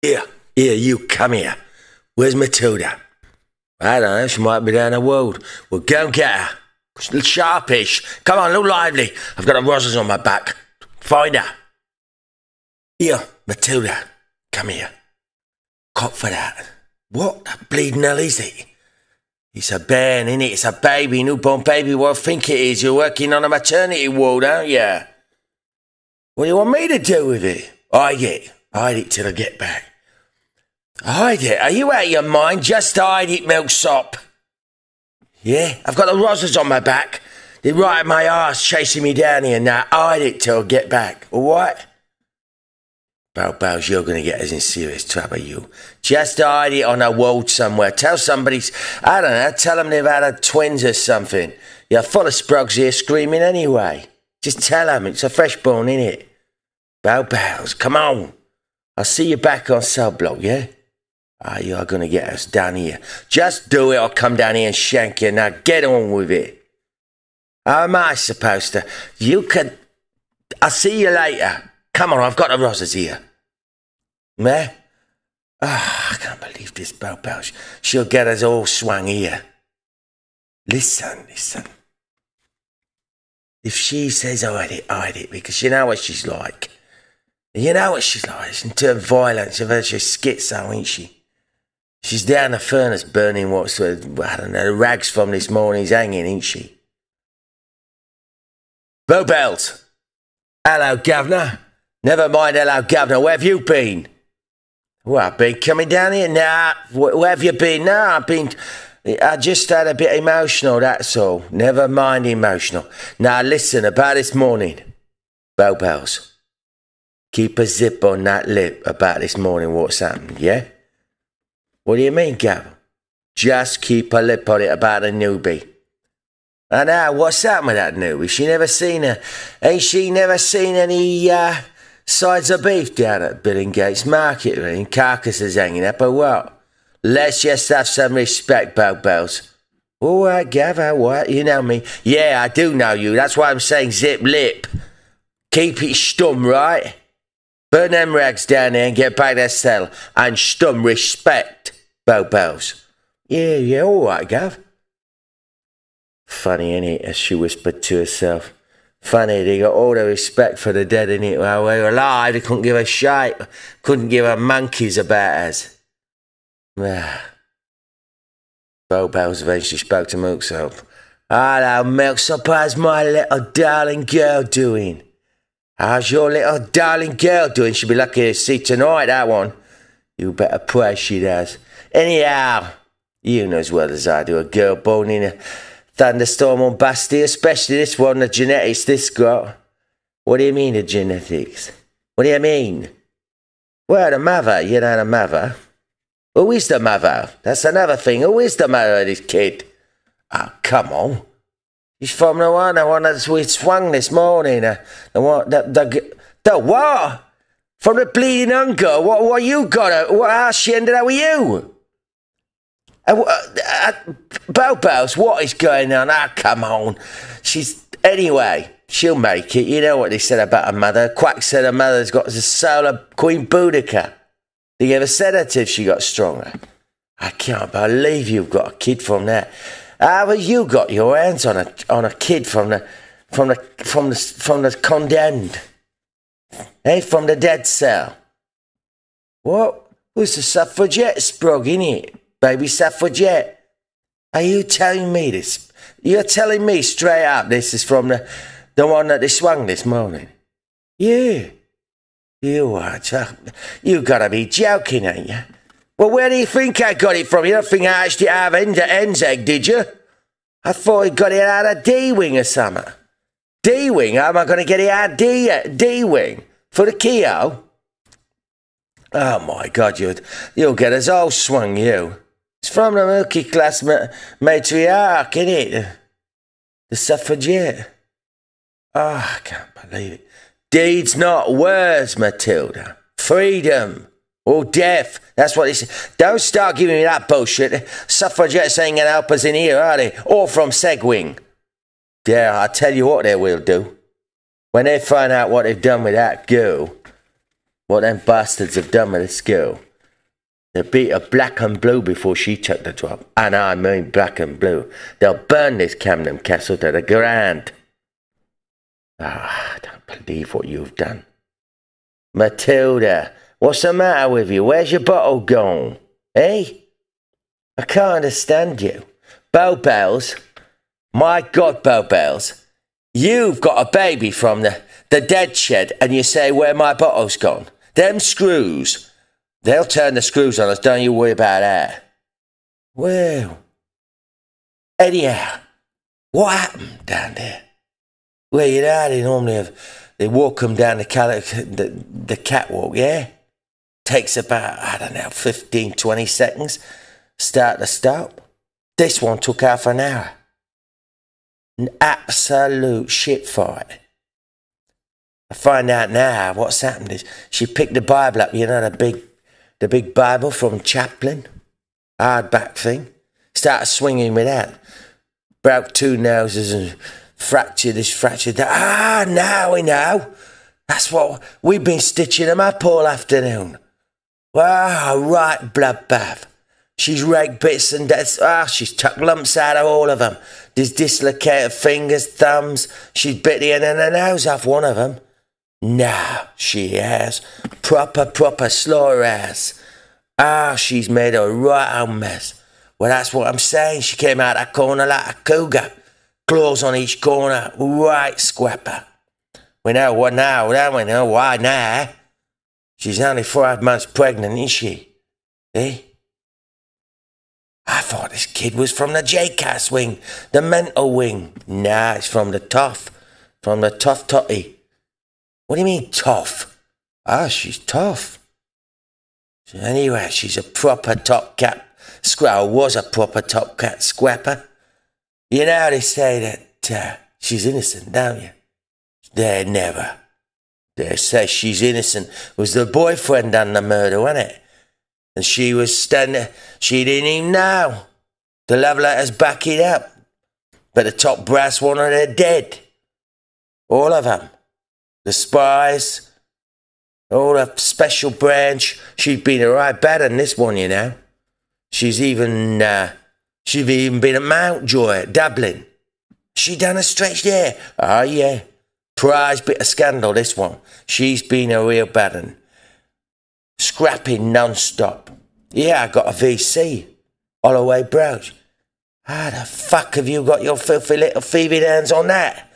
Here, here, you come here. Where's Matilda? I don't know, she might be down the road. Well, go and get her. She's a little sharpish. Come on, look lively. I've got a roses on my back. Find her. Here, Matilda, come here. Cop for that. What the bleeding hell is it? It's a bairn, innit? It's a baby, newborn baby. What I think it is? You're working on a maternity ward, aren't you? What do you want me to do with it? Hide it. Hide it till I get back. Hide it? Are you out of your mind? Just hide it, milksop. Yeah, I've got the roses on my back. They're right at my arse, chasing me down here. Now hide it till I get back, all right? Bow Bells, you're going to get us in serious trouble, you. Just hide it on a wall somewhere. Tell somebody, I don't know, tell them they've had a twins or something. You're full of sprugs here screaming anyway. Just tell them it's a fresh bone, innit? Bow Bells, come on. I'll see you back on Subblock, yeah? Ah, you're going to get us down here. Just do it or come down here and shank you. Now get on with it. How am I supposed to? You can. I'll see you later. Come on, I've got the roses here. Meh? Ah, I can't believe this Bell Bow. She'll get us all swung here. Listen, listen. If she says hide it, hide it, because you know what she's like. You know what she's like. She's turned violent. She's schizo, ain't she? She's down the furnace burning what's, I don't know, the rags from this morning's hanging, ain't she? Belt. Hello, Governor. Never mind, hello, Governor. Where have you been? Well, I've been coming down here. Nah, where have you been? Nah, I've been. I just had a bit emotional, that's all. Never mind emotional. Now, listen about this morning. Bow bells. Keep a zip on that lip about this morning, what's happened, yeah? What do you mean, Gav? Just keep a lip on it about a newbie. I know, what's up with that newbie? She never seen her. Ain't she never seen any uh, sides of beef down at Billingsgate Market and carcasses hanging up or what? Let's just have some respect, Bow Bells. All right, Gav, right, you know me. Yeah, I do know you. That's why I'm saying zip lip. Keep it stum, right? Burn them rags down there and get back to cell. And stum respect, Bow Bells. Yeah, yeah, all right, Gav. Funny, innit, as she whispered to herself. Funny, they got all the respect for the dead, innit? While we were alive, they couldn't give a shite. Couldn't give a monkeys about us. Ah. Bow Bells eventually spoke to Milksop. Hello, Milksop, how's my little darling girl doing? How's your little darling girl doing? She'll be lucky to see tonight, that one. You better pray she does. Anyhow, you know as well as I do, a girl born in a thunderstorm on Basti, especially this one, the genetics this got. What do you mean, the genetics? What do you mean? Well, the mother, you know the mother. Who is the mother? That's another thing. Who is the mother of this kid? Oh, come on. She's from the one, the one that we swung this morning. Uh, the one, the, the, the what? From the bleeding uncle? What, what you got? Uh, what, how she ended up with you? Uh, uh, Bow Bells, what is going on? Ah, come on. She's, anyway, she'll make it. You know what they said about her mother. Quack said her mother's got the soul of Queen Boudica. They gave a sedative, she got stronger. I can't believe you've got a kid from that. How have you got your hands on a on a kid from the from the from the from the condemned? Hey, from the dead cell. What? Who's the suffragette sprog in it? Baby suffragette. Are you telling me this? You're telling me straight up this is from the the one that they swung this morning? Yeah. You are. You gotta be joking, ain't you? Well, where do you think I got it from? You don't think I actually have Ends egg, did you? I thought I got it out of D-Wing or something. D-Wing? How am I going to get it out of D- D-Wing? For the Keo? Oh my God, you'll, you'll get us all swung, you. It's from the Milky Class ma- matriarch, innit? The suffragette. Oh, I can't believe it. Deeds, not words, Matilda. Freedom. Or death. That's what it's. Don't start giving me that bullshit. Suffragettes ain't gonna help us in here, are they? Or from Segwing. Yeah, I tell you what they will do. When they find out what they've done with that girl, what them bastards have done with this girl, They beat her black and blue before she took the drop. And I mean black and blue. They'll burn this Camden Castle to the ground. Ah, I don't believe what you've done. Matilda, what's the matter with you? Where's your bottle gone? Eh? I can't understand you. Bow Bells, my God, Bow Bells, you've got a baby from the, the dead shed and you say, where my bottle's gone. Them screws, they'll turn the screws on us, don't you worry about that. Well, anyhow, what happened down there? Well, you know, they normally have, they walk them down the, the, the catwalk, yeah? Takes about, I don't know, 15, 20 seconds, start to stop. This one took half an hour. An absolute shit fight. I find out now what's happened is she picked the Bible up, you know, the big, the big Bible from Chaplin, hardback thing. Started swinging with that. Broke two noses and fractured this, fractured that. Ah, now we know. That's what we've been stitching them up all afternoon. Wow, right bloodbath. She's raked bits and that's ah, she's tucked lumps out of all of them. There's dislocated fingers, thumbs. She's bit the end of the nose off one of them. Nah, she has. Proper, proper slaughterhouse. Ah, she's made a right old mess. Well, that's what I'm saying. She came out that corner like a cougar. Claws on each corner. Right squapper. We know what now, don't we know why now? She's only five months pregnant, isn't she? Eh? I thought this kid was from the JCAS wing, the mental wing. Nah, it's from the tough, from the tough totty. What do you mean tough? Ah, she's tough. Anyway, she's a proper top cat. Squirrel was a proper top cat squapper. You know they say that uh, she's innocent, don't you? They never. They say she's innocent. It was the boyfriend done the murder, wasn't it? And she was standing, she didn't even know. The love letters back it up. But the top brass wanted her dead. All of them. The spies, all the special branch. She'd been a right bad on this one, you know. She's even, uh, she'd even been at Mountjoy Dublin. She done a stretch there. Oh, yeah. Prize bit of scandal, this one. She's been a real bad one scrapping non-stop. Yeah, I got a VC, Holloway Brooch. How the fuck have you got your filthy little thieving hands on that?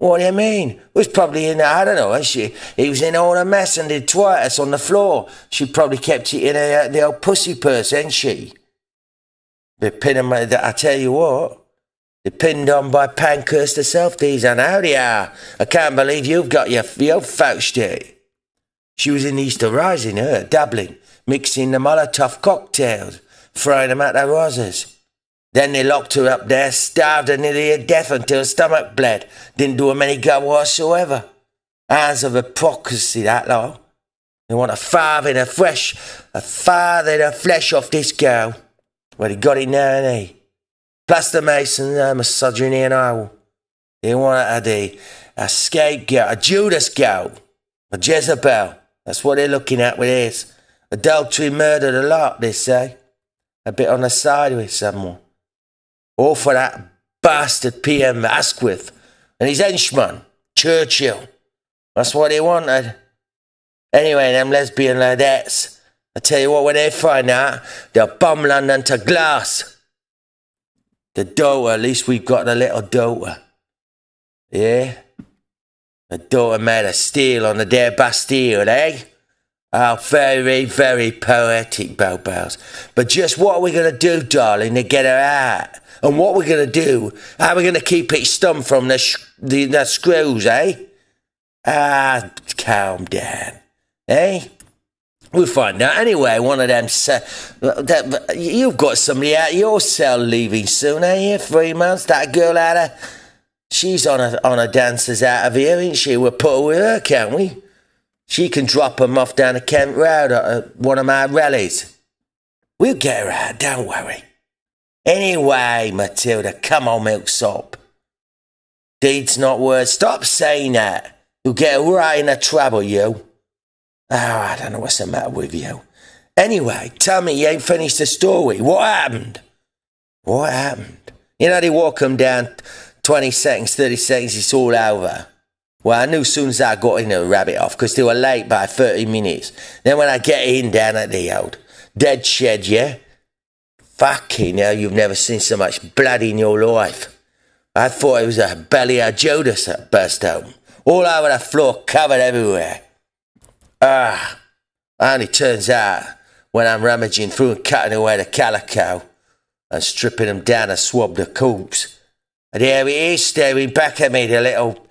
What do you mean? It was probably in, I don't know, she, he was in all the mess and did twice on the floor. She probably kept it in a, uh, the old pussy purse, ain't she? But pin him, I tell you what, they're pinned on by Pankhurst herself, these, and how they are. I can't believe you've got your, your fouched it. She was in Easter Rising, her, Dublin, mixing the Molotov cocktails, throwing them at the roses. Then they locked her up there, starved her nearly to death until her stomach bled. Didn't do her any good whatsoever. Hands of hypocrisy, that lot. They want a father in a flesh, a father in a flesh off this girl. Well, he got it now, ain't he? Plus the Masons, a misogyny and all. They want a, a, a scapegoat, a Judas girl, a Jezebel. That's what they're looking at with this. Adultery, murder, a lot, they say. A bit on the side with someone. All for that bastard PM Asquith and his henchman, Churchill. That's what they wanted. Anyway, them lesbian ladettes, I tell you what, when they find out, they'll bomb London to glass. The daughter, at least we've got a little daughter. Yeah? A daughter made of steel on the dead Bastille, eh? Oh, very, very poetic, Bow Bells. But just what are we going to do, darling, to get her out? And what we're going to do? How we're we going to keep it stum from the, sh- the, the screws, eh? Ah, calm down, eh? We'll find out anyway. One of them. Se- that, you've got somebody out your cell leaving soon, eh? Three months. That girl out of She's on a on a dancers out of here, ain't she? We'll put her with her, can't we? She can drop them off down the Kent Road at one of my rallies. We'll get her out, don't worry. Anyway, Matilda, come on, milksop. Deeds not words. Stop saying that. You'll get right into trouble, you. Oh, I don't know what's the matter with you. Anyway, tell me you ain't finished the story. What happened? What happened? You know, they walk them down 20 seconds, 30 seconds, it's all over. Well, I knew as soon as I got in the rabbit off because they were late by 30 minutes. Then when I get in down at the old dead shed, yeah? Fucking hell, you've never seen so much blood in your life. I thought it was a belly of Judas that burst open. All over the floor, covered everywhere. Ah, and it turns out when I'm rummaging through and cutting away the calico and stripping them down, I swab the corpse. And there he is staring back at me, the little,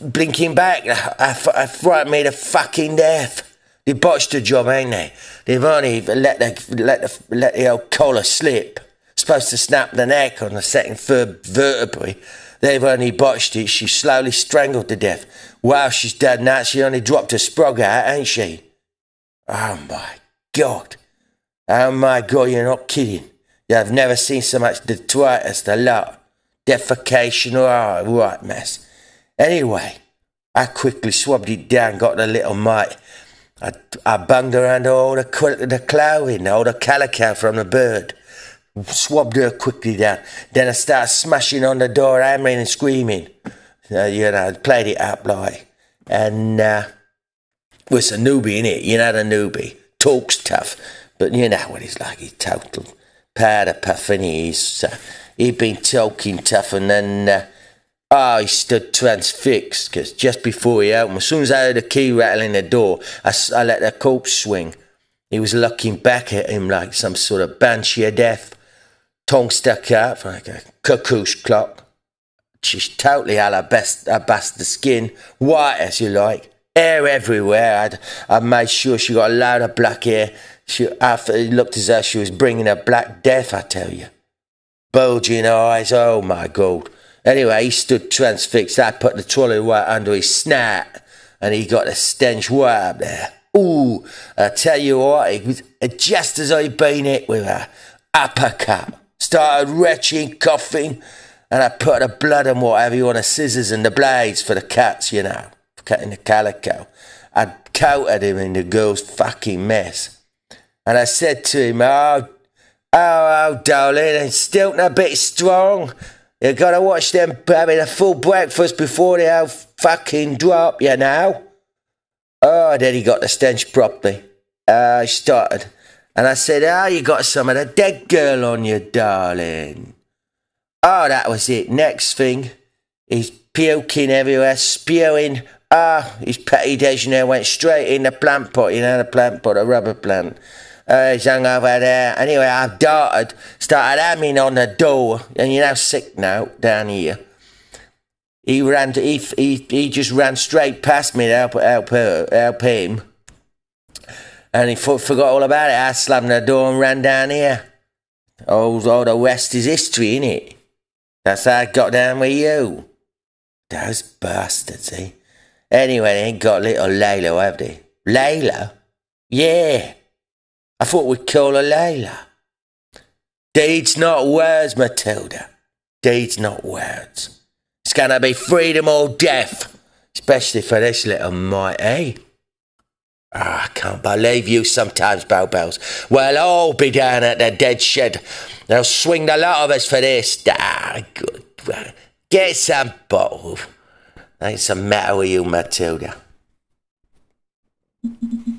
blinking back. I, I, I frightened me to fucking death. They botched the job, ain't they? They've only let the, let the, let the old collar slip. Supposed to snap the neck on the second, third vertebrae. They've only botched it. She slowly strangled to death. While she's dead now, she only dropped a sprog out, ain't she? Oh my God. Oh my God, you're not kidding. I've never seen so much detritus, the lot. Defecation, oh, right mess. Anyway, I quickly swabbed it down, got the little mite. I, I bunged around all the, the clothing, all the calico from the bird. Swabbed her quickly down. Then I started smashing on the door, hammering and screaming. Uh, you know, played it up like. And uh, was a newbie in it. You know the newbie. Talks tough. But you know what he's like. He's total powder puff, and he's uh, he'd been talking tough, and then uh, oh, he stood transfixed because just before he opened, as soon as I heard the key rattling the door, I, I let the corpse swing. He was looking back at him like some sort of banshee of death, tongue stuck out like a cuckoo's clock. She's totally alabaster skin, white as you like, hair everywhere. I'd, I made sure she got a load of black hair. She, after it looked as though she was bringing a black death, I tell you bulging eyes. Oh my God. Anyway, he stood transfixed. I put the trolley right under his snout and he got a stench right there. Ooh, I tell you what, it was just as I'd been hit with a uppercut. Started retching, coughing, and I put the blood and whatever you want, the scissors and the blades for the cuts, you know, cutting the calico. I coated him in the girl's fucking mess. And I said to him, oh, Oh, oh, darling, it's still a bit strong. You gotta watch them having a full breakfast before they all fucking drop, you know. Oh, then he got the stench properly. Uh, I started. And I said, Oh, you got some of the dead girl on you, darling. Oh, that was it. Next thing, he's puking everywhere, spewing. Ah, his petit déjeuner went straight in the plant pot, you know, the plant pot, a rubber plant uh, he's hung over there. Anyway, I've darted, started hammering on the door, and you're now sick now down here. He ran to, he, he, he just ran straight past me to help, help, her, help him. And he forgot all about it. I slammed the door and ran down here. Oh, all the rest is history, innit? That's how I got down with you. Those bastards, eh? Anyway, they ain't got little Layla, have they? Layla? Yeah. I thought we'd call her Layla. Deeds not words, Matilda. Deeds not words. It's gonna be freedom or death. Especially for this little mite, eh? Oh, I can't believe you sometimes, Bow Bells. Well, I'll be down at the dead shed. They'll swing the lot of us for this. Ah, good. Get some bottle. Ain't some matter with you, Matilda.